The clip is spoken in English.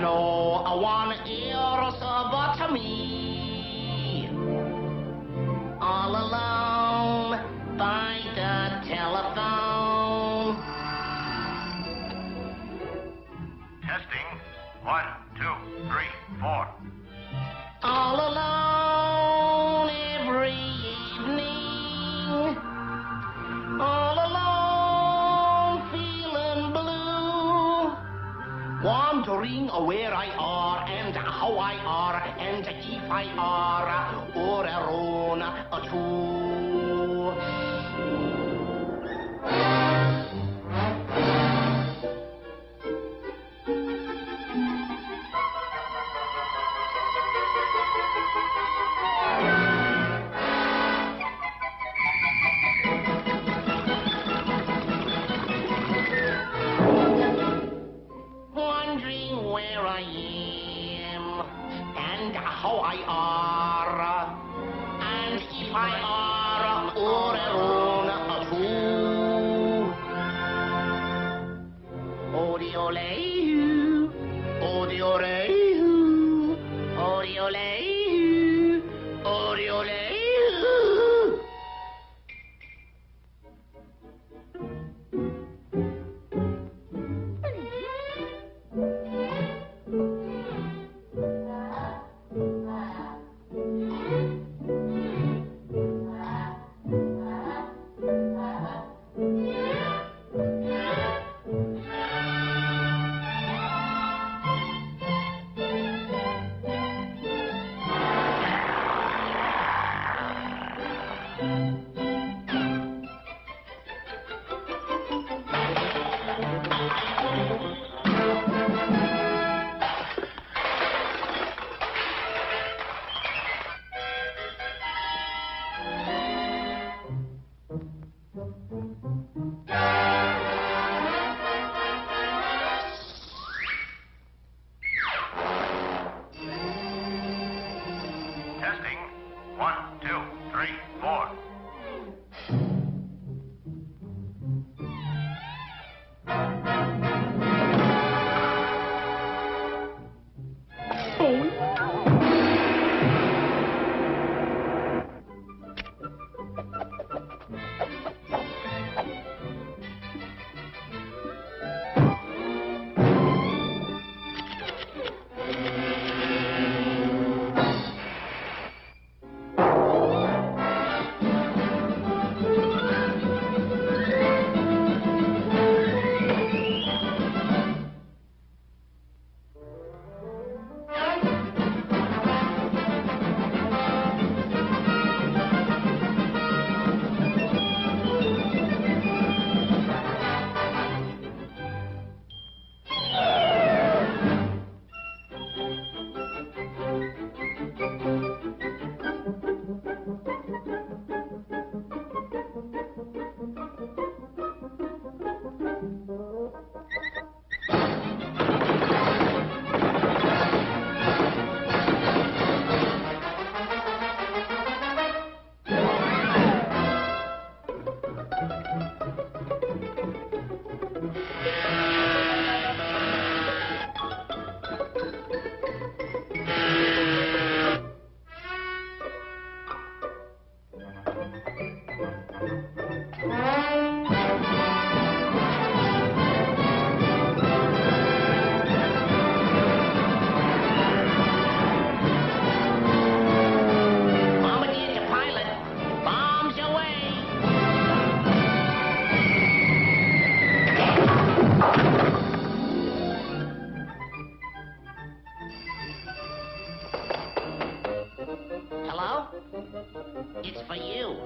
no one else but me. All alone by the telephone. Testing. One, two, three, four. All Wondering where I are and how I are and if I are or alone too. I are and if I are or alone too. Odiole, odiole, odiole, Testing. One. Hello? It's for you.